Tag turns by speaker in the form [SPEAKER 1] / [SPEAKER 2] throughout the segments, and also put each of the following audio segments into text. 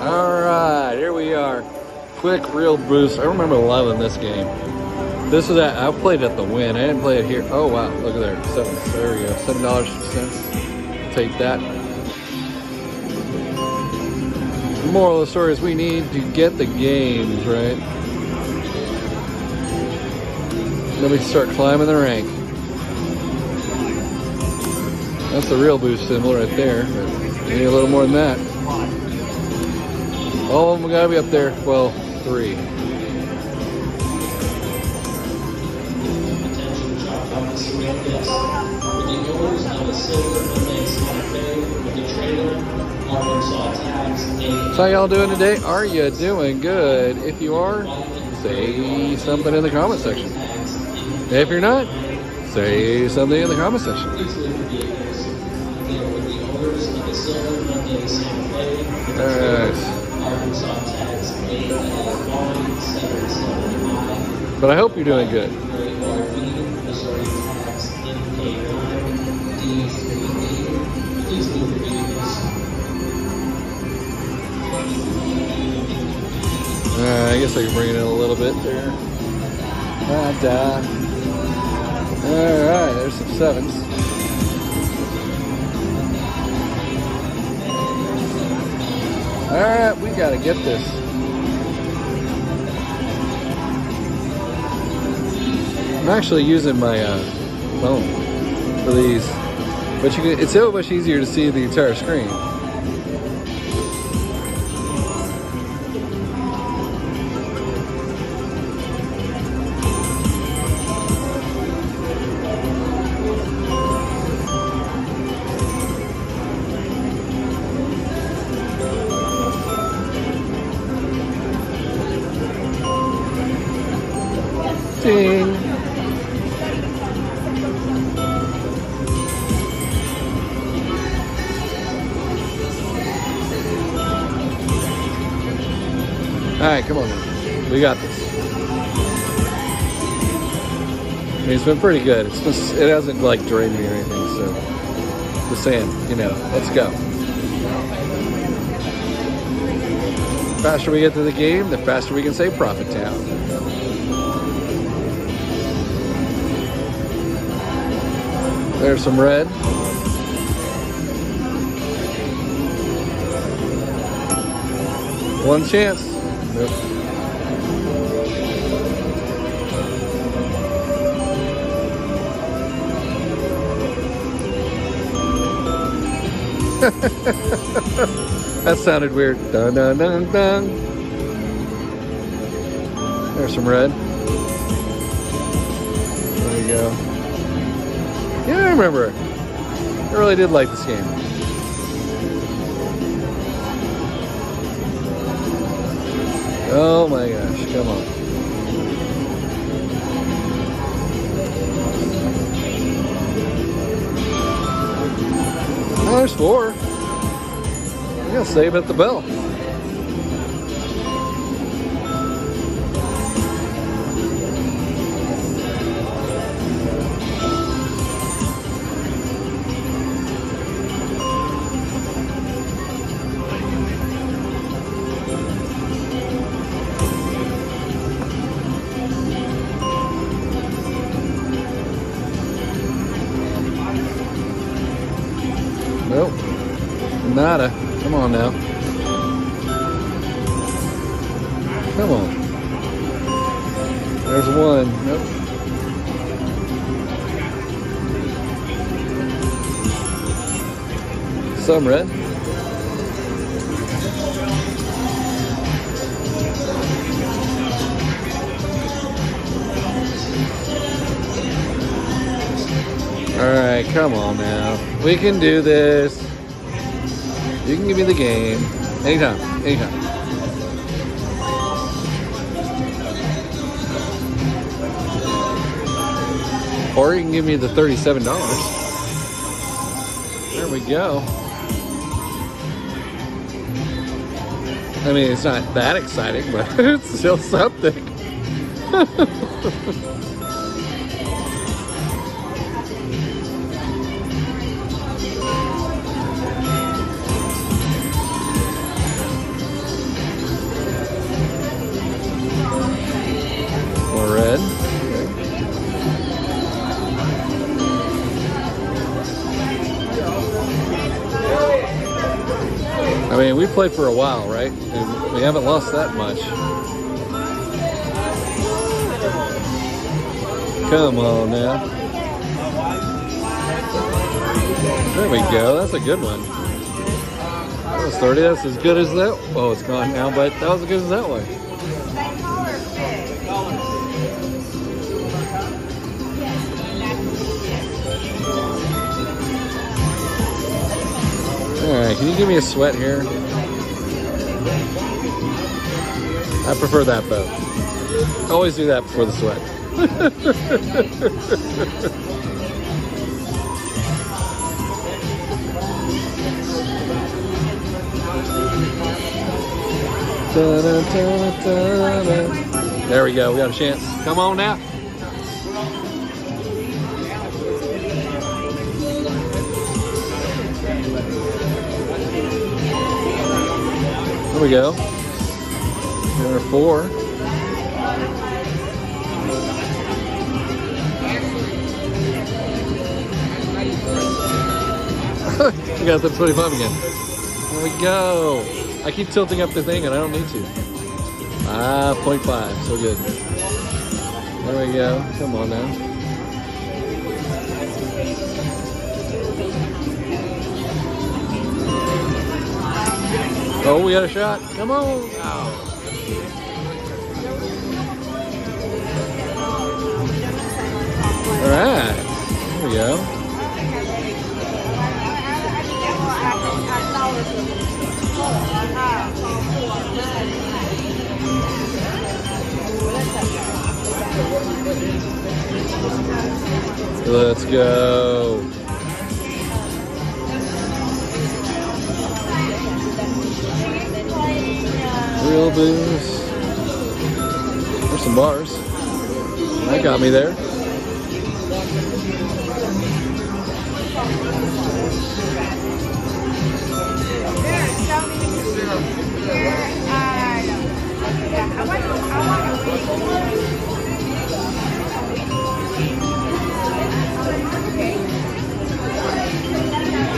[SPEAKER 1] All right, here we are. Quick Reel Boost. I remember loving this game. This was at I played at the Wynn. I didn't play it here. Oh wow, look at there. Seven. There we go. Seven dollars cents. Take that. Moral of the story is we need to get the games right. Then we start climbing the rank. That's the real boost symbol right there. We need a little more than that. All of them gotta be up there. Well, three. So how y'all doing today? Are you doing good? If you are, say something in the comment section. If you're not, say something in the comment section. But I hope you're doing good. Uh, I guess I can bring it in a little bit there. Da, Alright, there's some sevens. Alright, we gotta get this. I'm actually using my uh, phone for these, but you can, it's so much easier to see the entire screen. Ding. All right, come on. We got this. I mean, it's been pretty good. It's just, it hasn't like drained me or anything, so just saying, you know, let's go. The faster we get to the game, the faster we can say Profit Town. There's some red. One chance. That sounded weird. Dun dun dun dun. There's some red. There you go. I remember. I really did like this game. Oh my gosh, come on. There's four. I'm gonna save at the bell. Nope. Nada. Come on now. Come on. There's one. Nope. Some red. Right, come on now. We can do this. You can give me the game. Anytime, anytime. Or you can give me the $37. There we go. I mean, it's not that exciting, but it's still something. played for a while, right? And we haven't lost that much. Come on now. There we go. That's a good one. That was 30. That's as good as that. Oh, it's gone now, but that was as good as that one. Alright, can you give me a sweat here? I prefer that though. Always do that before the sweat. there we go, we got a chance. Come on now. There we go. There are four. we got the 25 again. There we go. I keep tilting up the thing and I don't need to. Ah, 0.5. So good. There we go. Come on now. Oh, we got a shot. Come on. Oh. All right. There we go. Let's go. Reel Boost. There's some bars. That got me there.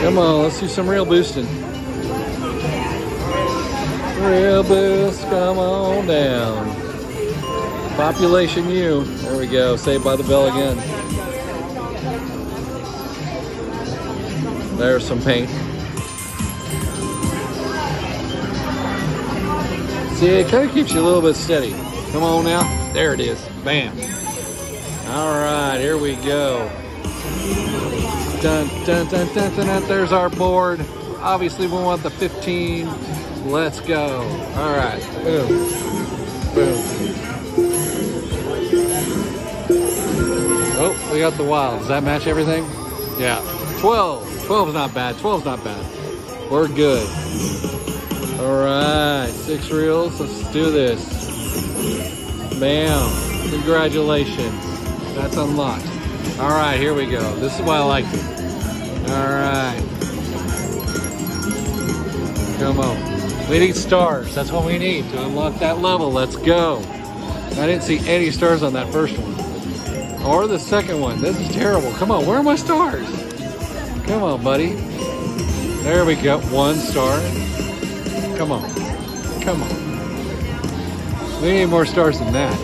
[SPEAKER 1] Come on, let's do some real boosting. Reel Boost, come on down. Population U. There we go. Saved by the bell again. There's some paint. See, it kind of keeps you a little bit steady. Come on now. There it is. Bam. All right, here we go. Dun, dun, dun, dun, dun, dun. There's our board. Obviously, we want the 15. Let's go. All right. Boom. Boom. Oh, we got the wild. Does that match everything? Yeah. 12. 12 is not bad. 12 is not bad. We're good. All right. Six reels. Let's do this. Bam. Congratulations. That's unlocked. All right, here we go. This is why I like it. All right. Come on. We need stars. That's what we need to unlock that level. Let's go. I didn't see any stars on that first one. Or the second one. This is terrible. Come on, where are my stars? Come on, buddy. There we go. One star. Come on. Come on. We need more stars than that.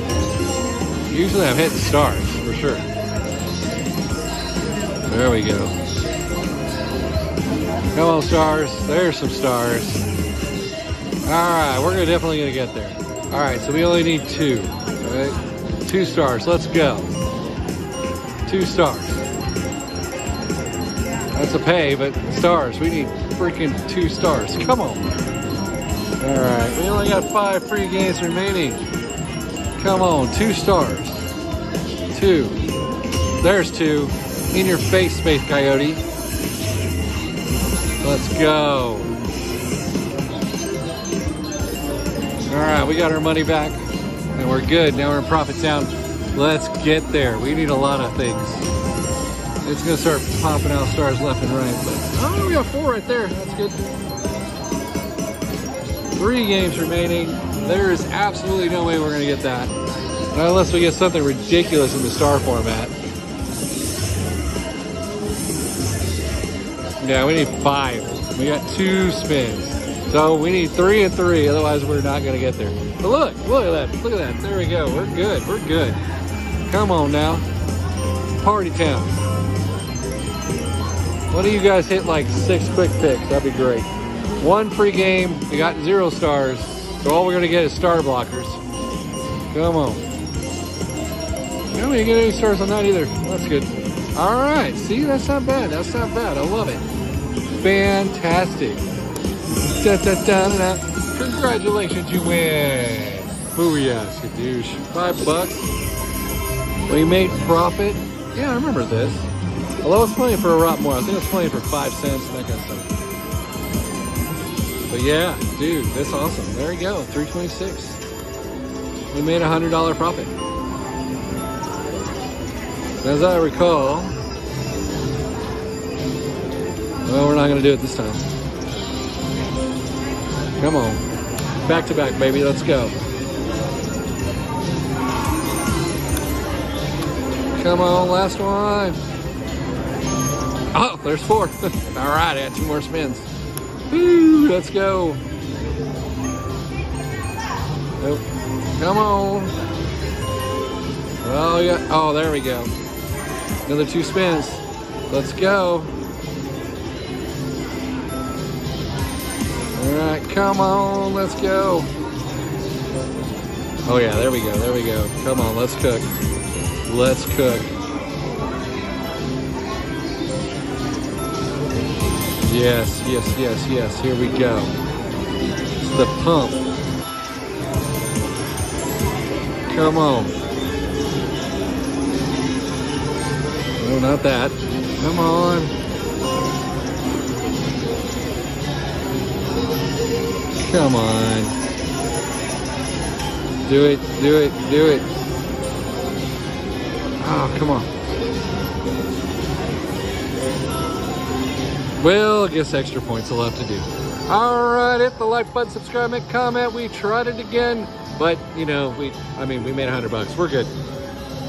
[SPEAKER 1] Usually I'm hitting stars, for sure. There we go. Come on, stars. There's some stars. All right, we're gonna definitely gonna get there. All right, so we only need two, all right? Two stars, let's go. Two stars. That's a pay, but stars, we need freaking two stars. Come on. All right, we only got five free games remaining. Come on, two stars. Two. There's two. In your face, Space Coyote. Let's go. All right, we got our money back and we're good. Now we're in profit town. Let's get there. We need a lot of things. It's gonna start popping out stars left and right, but oh, we got four right there. That's good. Three games remaining. There is absolutely no way we're gonna get that. Not unless we get something ridiculous in the star format. Yeah, we need five. We got two spins. So we need three and three, otherwise we're not gonna get there. But look, look at that, look at that. There we go. We're good. We're good. Come on now. Party town. What do you guys hit like six quick picks? That'd be great. One free game. We got zero stars. So all we're gonna get is star blockers. Come on. No, we didn't get any stars on that either. That's good. All right. See, that's not bad. That's not bad. I love it. Fantastic. Da, da, da, da. Congratulations, you win. Booyah, skadoosh. Five bucks. We made profit. Yeah, I remember this. Although it's playing for a lot more. I think it's playing for five cents and that kind of stuff. But yeah, dude, that's awesome. There you go, 326. We made a hundred dollar profit. As I recall, well, we're not gonna do it this time. Come on. Back to back, baby. Let's go. Come on, last one. Oh, there's four. All right, I got two more spins. Woo, let's go. Nope. Come on. Oh, yeah. Oh, there we go. Another two spins. Let's go. Come on, let's go. Oh yeah, there we go, there we go. Come on, let's cook. Let's cook. Yes, yes, yes, yes, here we go. It's the pump. Come on. No, not that. Come on. Come on. Do it, do it, do it. Oh, come on. Well, I guess extra points will have to do. All right, hit the like button, subscribe, make comment. We tried it again, but you know, we, I mean, we made a hundred bucks. We're good.